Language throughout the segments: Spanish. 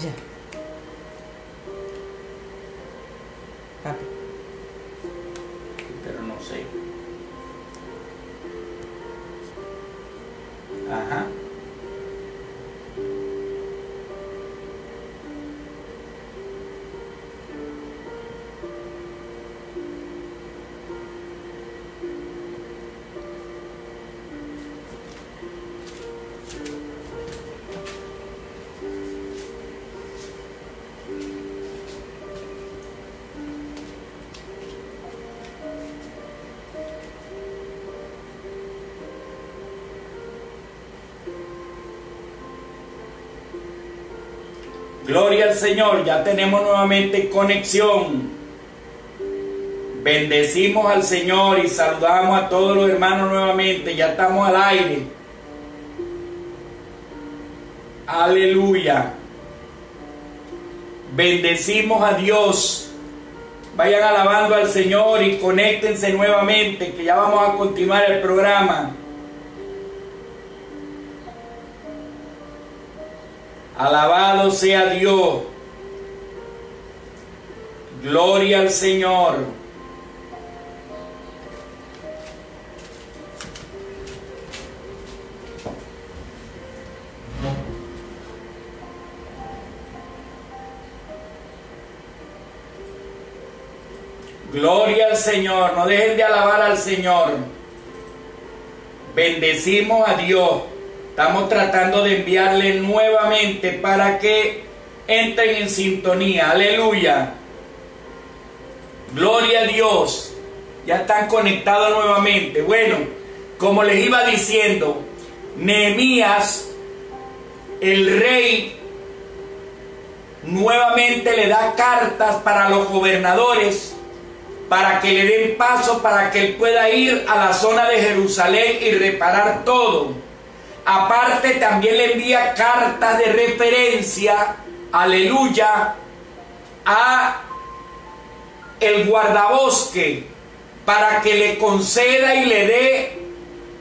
Ya. Papi. pero no sé. Ajá. Gloria al Señor, ya tenemos nuevamente conexión. Bendecimos al Señor y saludamos a todos los hermanos nuevamente, ya estamos al aire. Aleluya. Bendecimos a Dios. Vayan alabando al Señor y conéctense nuevamente, que ya vamos a continuar el programa. Alabado sea Dios. Gloria al Señor. Gloria al Señor. No dejen de alabar al Señor. Bendecimos a Dios. Estamos tratando de enviarle nuevamente para que entren en sintonía. Aleluya. Gloria a Dios. Ya están conectados nuevamente. Bueno, como les iba diciendo, Nehemías, el rey, nuevamente le da cartas para los gobernadores para que le den paso para que él pueda ir a la zona de Jerusalén y reparar todo. Aparte también le envía cartas de referencia, aleluya, a el guardabosque para que le conceda y le dé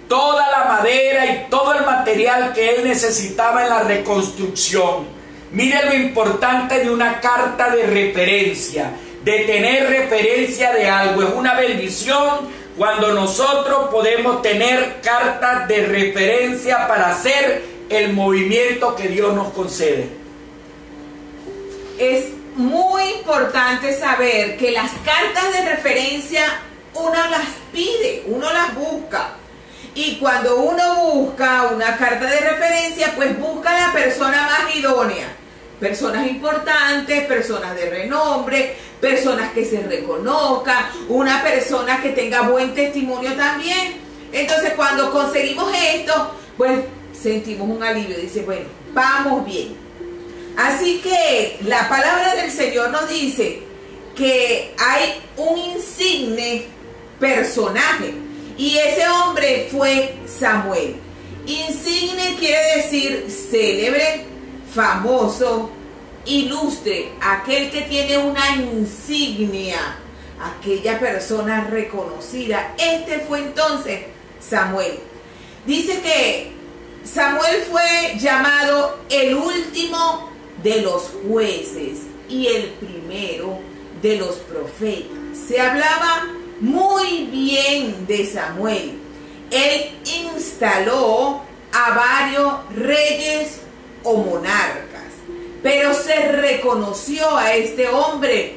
toda la madera y todo el material que él necesitaba en la reconstrucción. Mire lo importante de una carta de referencia, de tener referencia de algo. Es una bendición cuando nosotros podemos tener cartas de referencia para hacer el movimiento que Dios nos concede. Es muy importante saber que las cartas de referencia uno las pide, uno las busca. Y cuando uno busca una carta de referencia, pues busca la persona más idónea. Personas importantes, personas de renombre, personas que se reconozcan, una persona que tenga buen testimonio también. Entonces cuando conseguimos esto, pues sentimos un alivio. Dice, bueno, vamos bien. Así que la palabra del Señor nos dice que hay un insigne personaje y ese hombre fue Samuel. Insigne quiere decir célebre, famoso, ilustre, aquel que tiene una insignia, aquella persona reconocida. Este fue entonces Samuel. Dice que Samuel fue llamado el último de los jueces y el primero de los profetas. Se hablaba muy bien de Samuel. Él instaló a varios reyes o monarcas, pero se reconoció a este hombre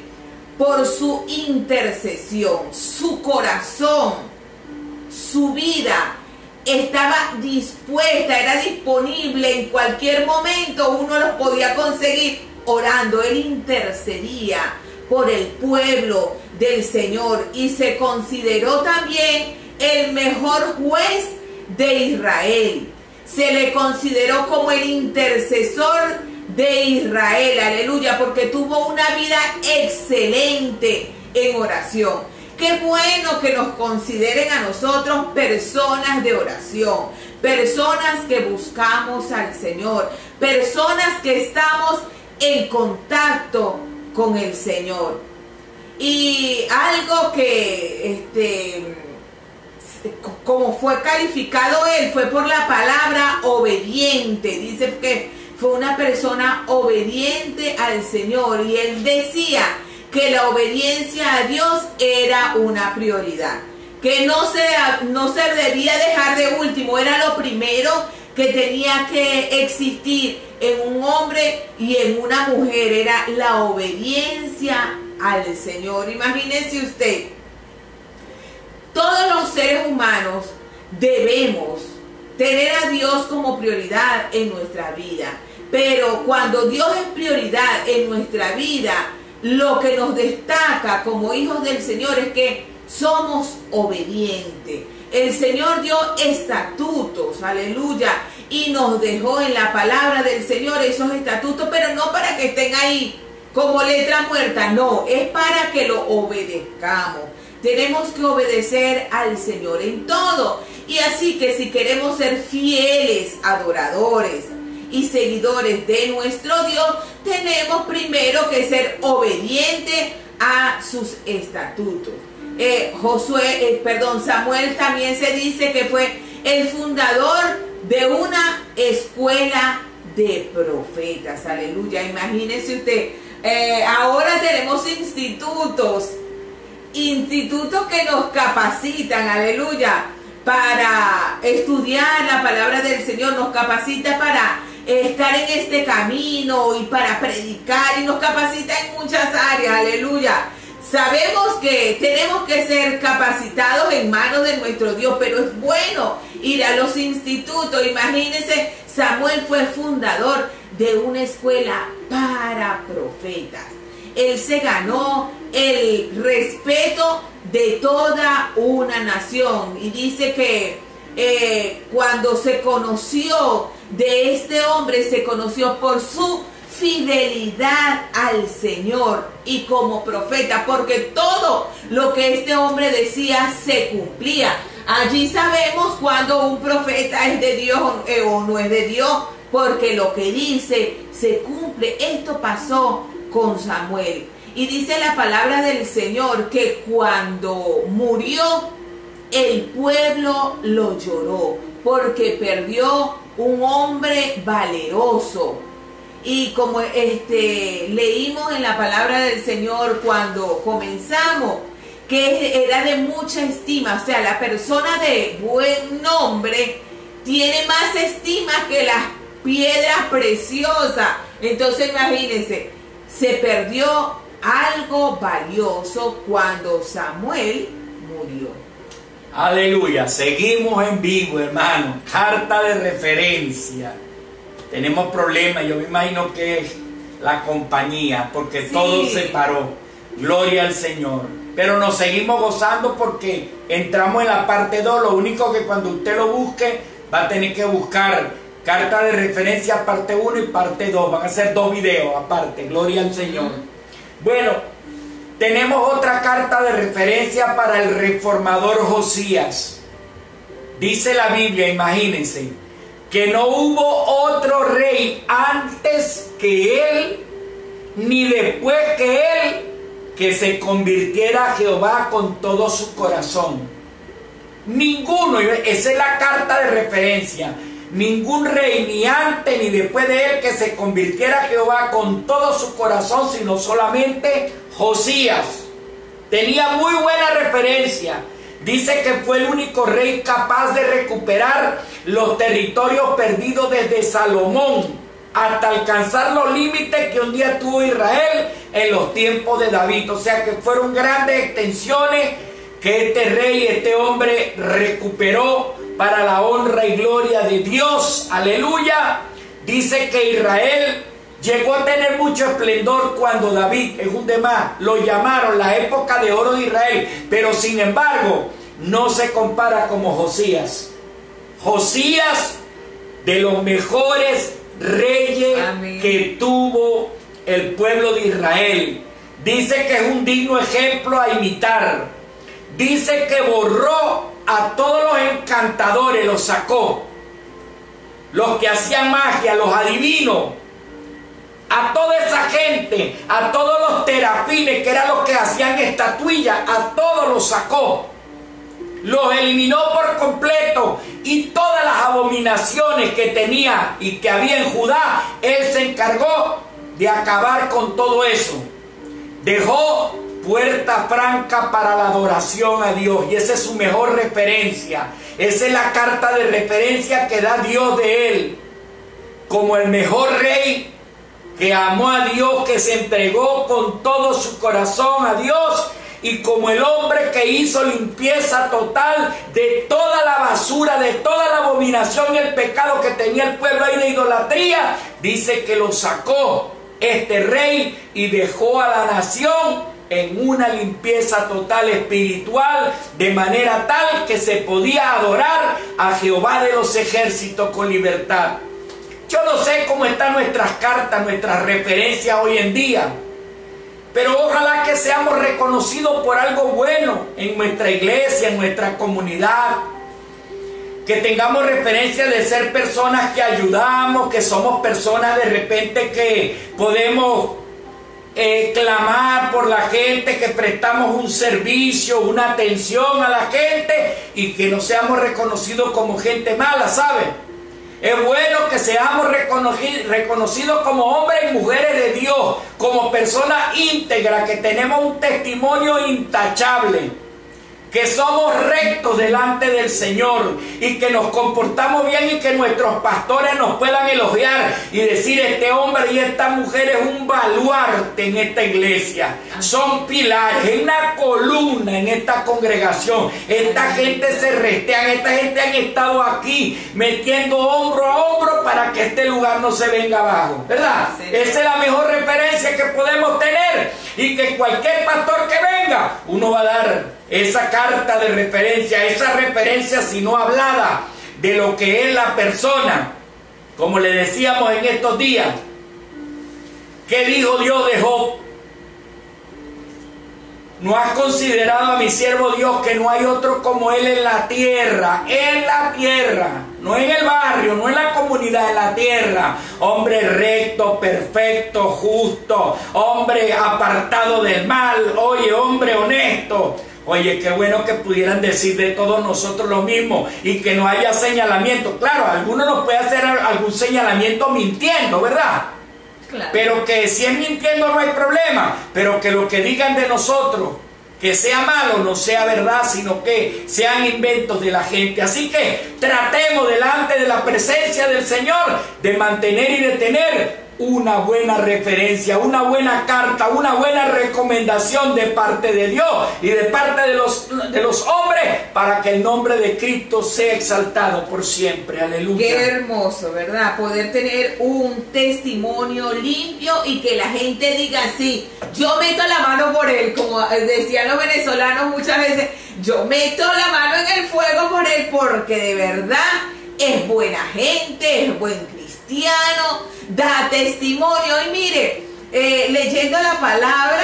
por su intercesión, su corazón, su vida. Estaba dispuesta, era disponible en cualquier momento, uno los podía conseguir orando, él intercedía por el pueblo del Señor y se consideró también el mejor juez de Israel. Se le consideró como el intercesor de Israel, aleluya, porque tuvo una vida excelente en oración. Qué bueno que nos consideren a nosotros personas de oración, personas que buscamos al Señor, personas que estamos en contacto con el Señor. Y algo que, este, como fue calificado él, fue por la palabra obediente. Dice que fue una persona obediente al Señor y él decía que la obediencia a Dios era una prioridad, que no se, no se debía dejar de último, era lo primero que tenía que existir en un hombre y en una mujer, era la obediencia al Señor. Imagínese usted, todos los seres humanos debemos tener a Dios como prioridad en nuestra vida. Pero cuando Dios es prioridad en nuestra vida, lo que nos destaca como hijos del Señor es que somos obedientes. El Señor dio estatutos, aleluya, y nos dejó en la palabra del Señor esos estatutos, pero no para que estén ahí como letra muerta, no, es para que lo obedezcamos. Tenemos que obedecer al Señor en todo. Y así que si queremos ser fieles adoradores y seguidores de nuestro Dios, tenemos primero que ser obedientes a sus estatutos. Eh, Josué, eh, perdón, Samuel también se dice que fue el fundador de una escuela de profetas. Aleluya. Imagínese usted. Eh, ahora tenemos institutos, institutos que nos capacitan, aleluya, para estudiar la palabra del Señor, nos capacita para estar en este camino y para predicar y nos capacita en muchas áreas, aleluya. Sabemos que tenemos que ser capacitados en manos de nuestro Dios, pero es bueno ir a los institutos. Imagínense, Samuel fue fundador de una escuela para profetas. Él se ganó el respeto de toda una nación y dice que eh, cuando se conoció de este hombre, se conoció por su fidelidad al Señor y como profeta, porque todo lo que este hombre decía se cumplía. Allí sabemos cuando un profeta es de Dios eh, o no es de Dios, porque lo que dice se cumple. Esto pasó con Samuel. Y dice la palabra del Señor que cuando murió, el pueblo lo lloró, porque perdió un hombre valeroso. Y como este leímos en la palabra del Señor cuando comenzamos, que era de mucha estima, o sea, la persona de buen nombre tiene más estima que las piedras preciosas. Entonces imagínense, se perdió algo valioso cuando Samuel murió. Aleluya, seguimos en vivo, hermano. Carta de referencia. Tenemos problemas, yo me imagino que es la compañía, porque todo se paró. Gloria al Señor. Pero nos seguimos gozando porque entramos en la parte 2. Lo único que cuando usted lo busque, va a tener que buscar carta de referencia parte 1 y parte 2. Van a ser dos videos aparte. Gloria al Señor. Bueno, tenemos otra carta de referencia para el reformador Josías. Dice la Biblia, imagínense, que no hubo otro rey antes que él, ni después que él, que se convirtiera a Jehová con todo su corazón. Ninguno, esa es la carta de referencia. Ningún rey, ni antes ni después de él, que se convirtiera a Jehová con todo su corazón, sino solamente Josías. Tenía muy buena referencia. Dice que fue el único rey capaz de recuperar los territorios perdidos desde Salomón hasta alcanzar los límites que un día tuvo Israel en los tiempos de David. O sea que fueron grandes extensiones que este rey, este hombre recuperó para la honra y gloria de Dios. Aleluya. Dice que Israel llegó a tener mucho esplendor cuando David, es un demás, lo llamaron la época de oro de Israel. Pero sin embargo, no se compara como Josías. Josías de los mejores reyes que tuvo el pueblo de Israel. Dice que es un digno ejemplo a imitar. Dice que borró a todos los encantadores, los sacó. Los que hacían magia, los adivinos. A toda esa gente, a todos los terafines, que eran los que hacían estatuillas, a todos los sacó. los eliminó por completo y todas las abominaciones que tenía y que había en Judá, él se encargó de acabar con todo eso. Dejó puerta franca para la adoración a Dios. Y esa es su mejor referencia. Esa es la carta de referencia que da Dios de él. Como el mejor rey que amó a Dios, que se entregó con todo su corazón a Dios. Y como el hombre que hizo limpieza total de toda la basura, de toda la abominación y el pecado que tenía el pueblo ahí de idolatría, dice que lo sacó este rey y dejó a la nación en una limpieza total espiritual, de manera tal que se podía adorar a Jehová de los ejércitos con libertad. Yo no sé cómo están nuestras cartas, nuestras referencias hoy en día. Pero ojalá que seamos reconocidos por algo bueno en nuestra iglesia, en nuestra comunidad. Que tengamos referencia de ser personas que ayudamos, que somos personas de repente que podemos eh, clamar por la gente, que prestamos un servicio, una atención a la gente y que no seamos reconocidos como gente mala, ¿saben? Es bueno que seamos reconocidos como hombres y mujeres de Dios, como personas íntegras, que tenemos un testimonio intachable que somos rectos delante del Señor y que nos comportamos bien y que nuestros pastores nos puedan elogiar y decir este hombre y esta mujer es un baluarte en esta iglesia. Son pilares, es una columna en esta congregación. Esta gente se restean, esta gente han estado aquí metiendo hombro a hombro para que este lugar no se venga abajo. ¿Verdad? Esa es la mejor referencia que podemos tener y que cualquier pastor que venga, uno va a dar esa carta de referencia, esa referencia si no hablada de lo que es la persona, como le decíamos en estos días, ¿qué dijo Dios de Job? ¿No has considerado a mi siervo Dios que no hay otro como Él en la tierra? En la tierra, no en el barrio, no en la comunidad, en la tierra. Hombre recto, perfecto, justo, hombre apartado del mal, oye, hombre honesto. Oye, qué bueno que pudieran decir de todos nosotros lo mismo y que no haya señalamiento. Claro, alguno nos puede hacer algún señalamiento mintiendo, ¿verdad? Pero que si es mintiendo no hay problema, pero que lo que digan de nosotros, que sea malo, no sea verdad, sino que sean inventos de la gente. Así que tratemos delante de la presencia del Señor de mantener y de tener una buena referencia, una buena carta, una buena recomendación de parte de Dios y de parte de los, de los hombres para que el nombre de Cristo sea exaltado por siempre. Aleluya. Qué hermoso, ¿verdad? Poder tener un testimonio limpio y que la gente diga así, yo meto la mano por él, como decían los venezolanos muchas veces, yo meto la mano en el fuego por él porque de verdad es buena gente, es buen cristiano da testimonio. Y mire, eh, leyendo la palabra,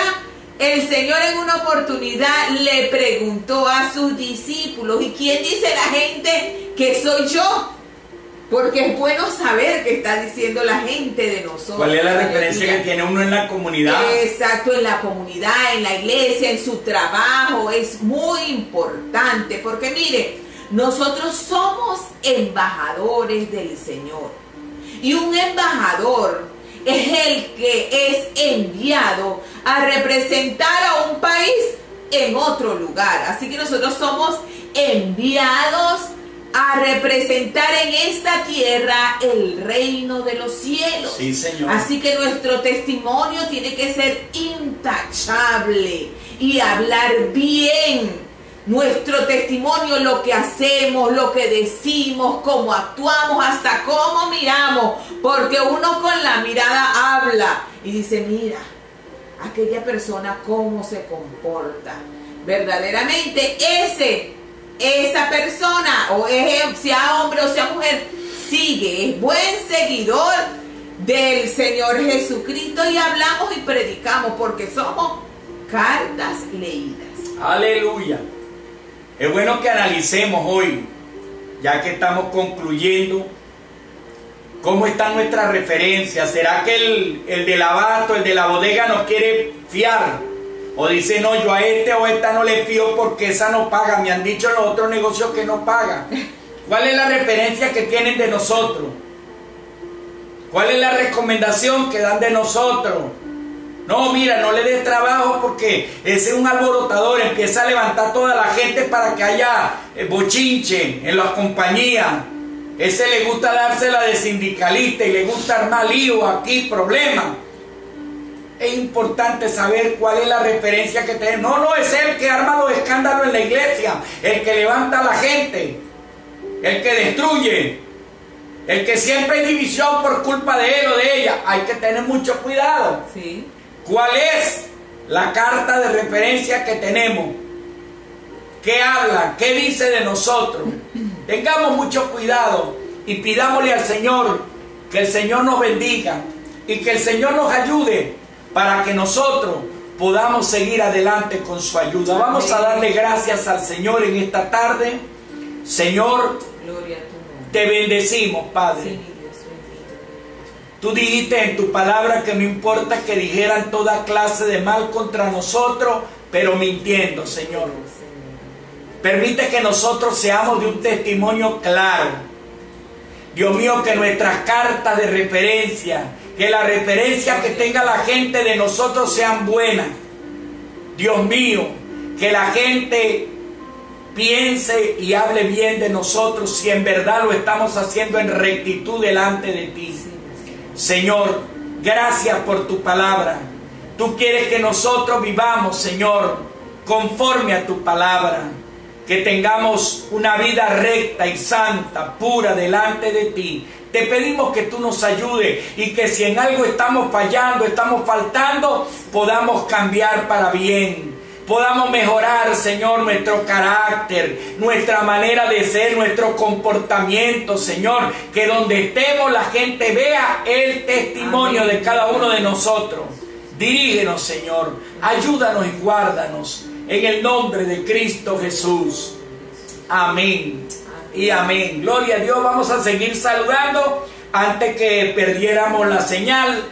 el Señor en una oportunidad le preguntó a sus discípulos, ¿y quién dice la gente que soy yo? Porque es bueno saber qué está diciendo la gente de nosotros. ¿Cuál es la referencia que tiene uno en la comunidad? Exacto, en la comunidad, en la iglesia, en su trabajo. Es muy importante porque mire, nosotros somos embajadores del Señor. Y un embajador es el que es enviado a representar a un país en otro lugar. Así que nosotros somos enviados a representar en esta tierra el reino de los cielos. Sí, Señor. Así que nuestro testimonio tiene que ser intachable y hablar bien nuestro testimonio, lo que hacemos, lo que decimos, cómo actuamos, hasta cómo miramos, porque uno con la mirada habla y dice, mira, aquella persona cómo se comporta. Verdaderamente ese, esa persona, o es, sea hombre o sea mujer, sigue, es buen seguidor del Señor Jesucristo y hablamos y predicamos porque somos cartas leídas. Aleluya. Es bueno que analicemos hoy, ya que estamos concluyendo, cómo está nuestra referencia. ¿Será que el, el del abasto, el de la bodega nos quiere fiar? O dice, no, yo a este o esta no le pido porque esa no paga. Me han dicho los otros negocios que no paga. ¿Cuál es la referencia que tienen de nosotros? ¿Cuál es la recomendación que dan de nosotros? No, mira, no le des trabajo porque ese es un alborotador, empieza a levantar toda la gente para que haya eh, bochinche en las compañías. Ese le gusta dársela de sindicalista y le gusta armar lío aquí, problemas. Es importante saber cuál es la referencia que tenemos. No, no es el que arma los escándalos en la iglesia, el que levanta a la gente, el que destruye, el que siempre hay división por culpa de él o de ella. Hay que tener mucho cuidado. Sí. ¿Cuál es la carta de referencia que tenemos? ¿Qué habla? ¿Qué dice de nosotros? Tengamos mucho cuidado y pidámosle al Señor que el Señor nos bendiga y que el Señor nos ayude para que nosotros podamos seguir adelante con su ayuda. Vamos a darle gracias al Señor en esta tarde. Señor, te bendecimos, Padre. Tú dijiste en tu palabra que no importa que dijeran toda clase de mal contra nosotros, pero mintiendo, Señor. Permite que nosotros seamos de un testimonio claro. Dios mío, que nuestras cartas de referencia, que la referencia que tenga la gente de nosotros sean buenas. Dios mío, que la gente piense y hable bien de nosotros si en verdad lo estamos haciendo en rectitud delante de ti. Señor, gracias por tu palabra. Tú quieres que nosotros vivamos, Señor, conforme a tu palabra. Que tengamos una vida recta y santa, pura delante de ti. Te pedimos que tú nos ayudes y que si en algo estamos fallando, estamos faltando, podamos cambiar para bien. Podamos mejorar, Señor, nuestro carácter, nuestra manera de ser, nuestro comportamiento, Señor. Que donde estemos la gente vea el testimonio de cada uno de nosotros. Dirígenos, Señor. Ayúdanos y guárdanos. En el nombre de Cristo Jesús. Amén. Y amén. Gloria a Dios. Vamos a seguir saludando. Antes que perdiéramos la señal,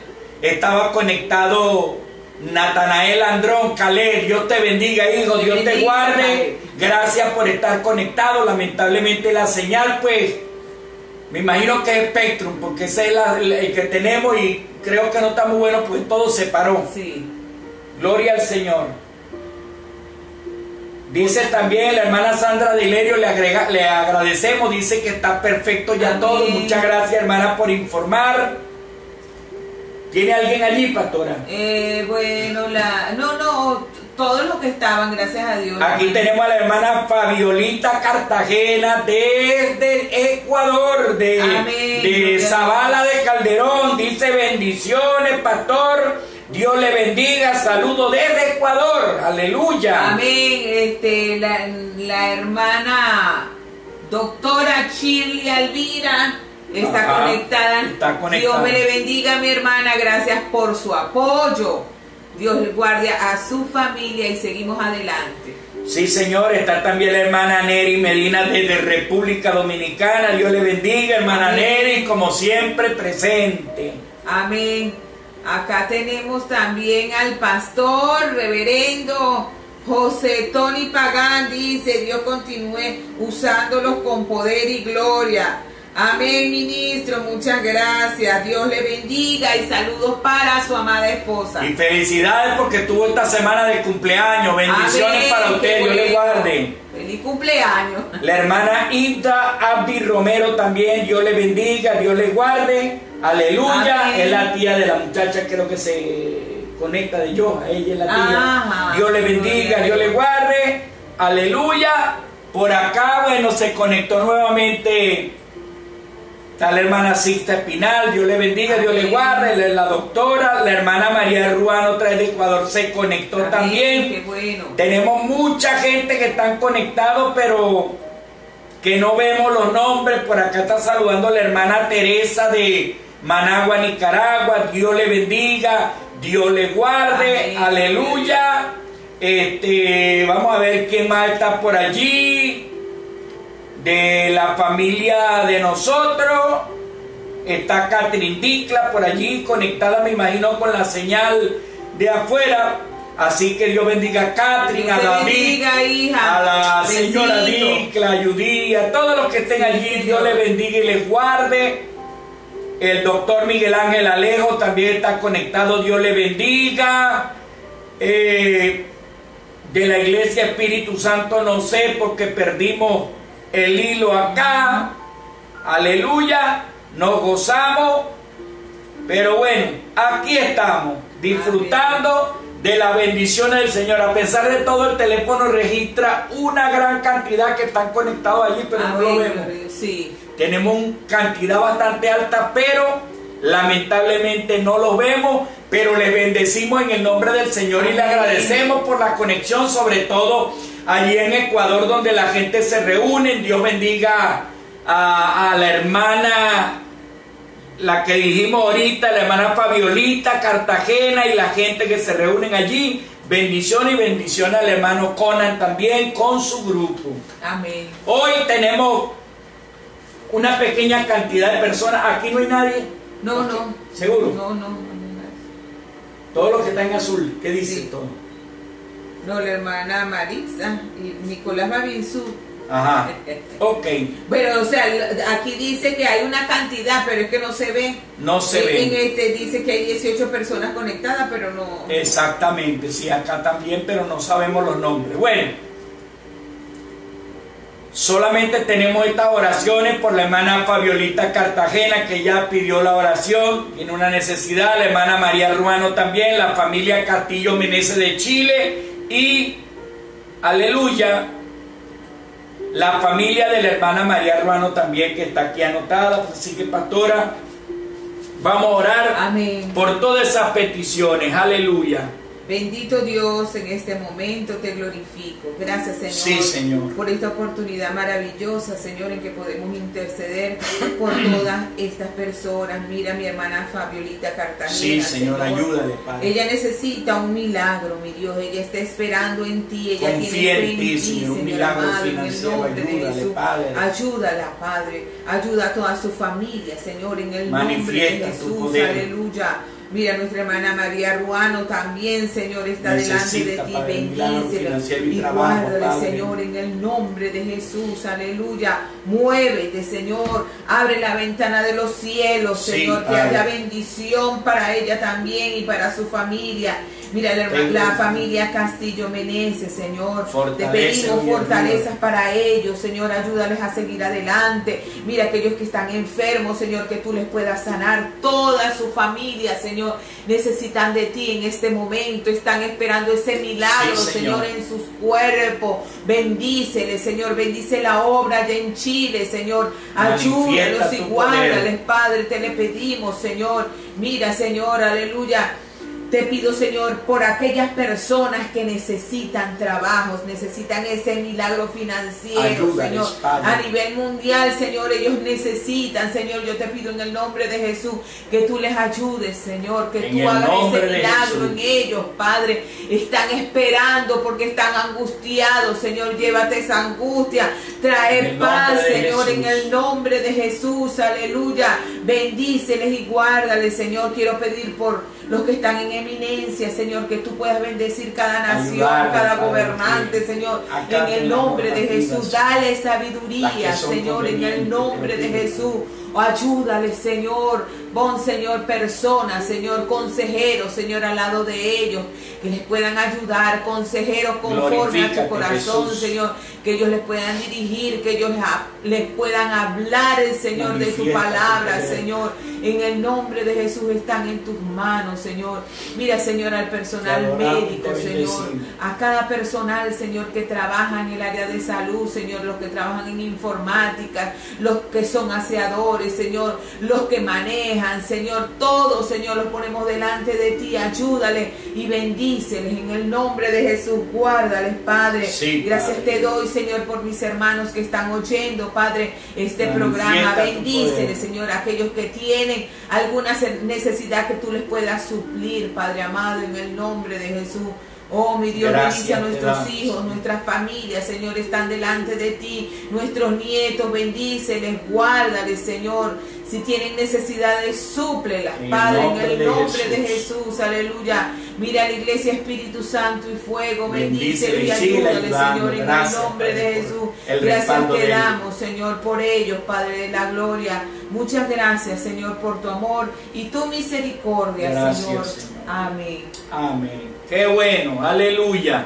estaba conectado Natanael Andrón Calé. Dios te bendiga, hijo. Dios te guarde. Gracias por estar conectado. Lamentablemente la señal, pues, me imagino que es Spectrum, porque ese es la- el que tenemos y creo que no está muy bueno, pues todo se paró. Sí. Gloria al Señor. Dice también la hermana Sandra de Hilerio, le, agrega, le agradecemos, dice que está perfecto ya Amén. todo. Muchas gracias hermana por informar. ¿Tiene alguien allí, pastora? Eh, bueno, la, no, no, todos los que estaban, gracias a Dios. Aquí tenemos a la hermana Fabiolita Cartagena desde Ecuador, de, Amén. de Gloria a Zabala de Calderón. Dice bendiciones, pastor. Dios le bendiga. Saludo desde Ecuador. Aleluya. Amén. Este, la, la hermana doctora Shirley Alvira está Ajá, conectada. está conectada. Dios me le bendiga, mi hermana. Gracias por su apoyo. Dios le guarde a su familia y seguimos adelante. Sí, señor, está también la hermana Neri Medina desde República Dominicana. Dios le bendiga, hermana Amén. Neri, como siempre presente. Amén. Acá tenemos también al pastor, reverendo José Tony Pagán, dice, Dios continúe usándolos con poder y gloria. Amén, ministro, muchas gracias. Dios le bendiga y saludos para su amada esposa. Y felicidades porque tuvo esta semana de cumpleaños. Bendiciones Amén, para usted, Dios le guarde. Feliz cumpleaños. La hermana Inta Abdi Romero también, Dios le bendiga, Dios le guarde. Aleluya. Amén. Es la tía de la muchacha, creo que se conecta de yo. Ella es la tía. Ajá. Dios le bendiga, Dios le guarde. Aleluya. Por acá, bueno, se conectó nuevamente. Está la hermana Sixta Espinal, Dios le bendiga, Dios le guarde. La, doctora, la hermana María Ruano, otra vez de Ecuador, se conectó Amén, también. Qué bueno. Tenemos mucha gente que están conectados, pero que no vemos los nombres. Por acá está saludando la hermana Teresa de Managua, Nicaragua. Dios le bendiga, Dios le guarde. Amén. Aleluya. Este, vamos a ver quién más está por allí. De la familia de nosotros. Está Catherine Dicla por allí conectada, me imagino, con la señal de afuera. Así que Dios bendiga a Catherine, a David, bendiga, hija. a la señora. Dicla, a Judy, a todos los que estén allí. Dios les bendiga y les guarde. El doctor Miguel Ángel Alejo también está conectado. Dios le bendiga. Eh, de la iglesia Espíritu Santo no sé porque perdimos el hilo acá. Aleluya. Nos gozamos. Pero bueno, aquí estamos, disfrutando de la bendición del Señor. A pesar de todo, el teléfono registra una gran cantidad que están conectados allí, pero no lo vemos. Sí. Tenemos una cantidad bastante alta, pero lamentablemente no los vemos. Pero les bendecimos en el nombre del Señor y le agradecemos por la conexión, sobre todo allí en Ecuador, donde la gente se reúne. Dios bendiga a, a la hermana, la que dijimos ahorita, la hermana Fabiolita, Cartagena y la gente que se reúnen allí. Bendición y bendición al hermano Conan también con su grupo. Amén. Hoy tenemos una pequeña cantidad de personas. Aquí no hay nadie. No, no. ¿Seguro? No, no. No, Todo lo que está en azul. ¿Qué dice Sí. todo? No, la hermana Marisa y Nicolás Babinsu. Ajá. Ok. Pero, o sea, aquí dice que hay una cantidad, pero es que no se ve. No se En ve. este dice que hay 18 personas conectadas, pero no. Exactamente. Sí, acá también, pero no sabemos los nombres. Bueno. Solamente tenemos estas oraciones por la hermana Fabiolita Cartagena, que ya pidió la oración, tiene una necesidad, la hermana María Ruano también, la familia Castillo Meneses de Chile y, aleluya, la familia de la hermana María Ruano también, que está aquí anotada. Así que, pastora, vamos a orar Amén. por todas esas peticiones, aleluya. Bendito Dios, en este momento te glorifico. Gracias, Señor. Sí, Señor. Por esta oportunidad maravillosa, Señor, en que podemos interceder por todas estas personas. Mira mi hermana Fabiolita Cartagena. Sí, Señor, ayúdale, Padre. Ella necesita un milagro, mi Dios. Ella está esperando en ti. Ella Confía tiene fe en ti, Señor, un milagro amado, financiero. Ayúdale, Jesús. Padre. Ayúdala, Padre. Ayuda a toda su familia, Señor, en el nombre de tu Jesús. poder. Aleluya. Mira, nuestra hermana María Ruano también, Señor, está delante de ti. Financiero y y trabajo, guárdale, Padre. Señor, en el nombre de Jesús. Aleluya. Muévete, Señor. Abre la ventana de los cielos, Sí, Señor. Que Padre. haya bendición para ella también y para su familia. Mira, la, familia Castillo Meneses, Señor. Te pedimos fortalezas para ellos, Señor. Ayúdales a seguir adelante. Mira aquellos que están enfermos, Señor, que tú les puedas sanar. Toda su familia, Señor, necesitan de ti en este momento. Están esperando ese milagro, Sí, Señor. Señor. en sus cuerpos. Bendícele, Señor. Bendice la obra allá en Chile, Señor. Ayúdalos y guárdales. Padre. Te le pedimos, Señor. Mira, Señor, aleluya. Te pido, Señor, por aquellas personas que necesitan trabajos, necesitan ese milagro financiero, Señor. A nivel mundial, Señor, ellos necesitan, Señor. Yo te pido en el nombre de Jesús que tú les ayudes, Señor, que En tú hagas ese milagro en ellos, Padre. Están esperando porque están angustiados, Señor. Llévate esa angustia. Trae paz, Señor, en el nombre de Jesús. Aleluya. Bendíceles y guárdales, Señor. Quiero pedir por los que están en eminencia, Señor, que tú puedas bendecir cada nación, cada gobernante, Señor, en el nombre de Jesús. Dale sabiduría, Señor, en el nombre de. Jesús. Ayúdale, Señor. Pon, Señor, personas, Señor, consejeros, Señor, al lado de ellos, que les puedan ayudar, consejeros conforme a tu corazón, Jesús. Señor, que ellos les puedan dirigir, que ellos les puedan hablar, el Señor, de tu palabra. Señor. En el nombre de Jesús están en tus manos, Señor. Mira, Señor, al personal adoramos médico, Señor. A cada personal, Señor, que trabaja en el área de salud, Señor. Los que trabajan en informática, los que son aseadores, Señor. Los que manejan, Señor. Todos, Señor, los ponemos delante de ti. Ayúdale y bendíceles en el nombre de Jesús. Guárdales, Padre. Sí, Gracias Padre. te doy, Señor, por mis hermanos que están oyendo, Padre, este Manifiesta programa. Bendíceles. Señor, aquellos que tienen alguna necesidad que tú les puedas suplir, Padre amado, en el nombre de Jesús. Oh, mi Dios, bendice a te nuestros hijos, nuestras familias, Señor, están delante de ti. Nuestros nietos, bendíceles, guárdales, Señor. Si tienen necesidades, súplelas, En Padre, en el nombre de Jesús. Jesús. Aleluya. Mira la iglesia Espíritu Santo y fuego. Bendícele y ayúdale. Señor, en el nombre de Jesús. Gracias ellos. damos, Señor, por ellos, Padre de la gloria. Muchas gracias, Señor, por tu amor y tu misericordia, Gracias, Señor. Señor. Amén. Amén. Qué bueno, aleluya.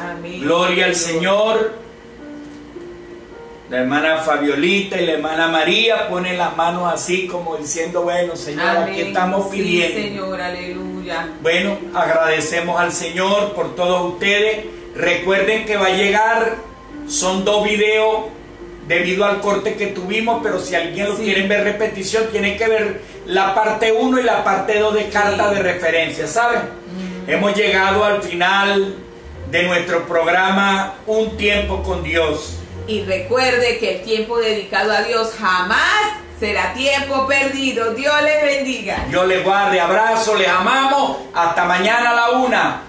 Amén. Gloria al Señor. La hermana Fabiolita y la hermana María ponen las manos así como diciendo, bueno, Señor, aquí estamos Sí, pidiendo. Señor, aleluya. Bueno, agradecemos al Señor por todos ustedes. Recuerden que va a llegar, son dos videos debido al corte que tuvimos, pero si alguien lo Sí. quieren ver repetición, tienen que ver la parte 1 y la parte 2 de carta de referencia, ¿saben? Hemos llegado al final de nuestro programa Un tiempo con Dios. Y recuerde que el tiempo dedicado a Dios jamás será tiempo perdido. Dios les bendiga. Dios les guarde, abrazo, les amamos. Hasta mañana a la una.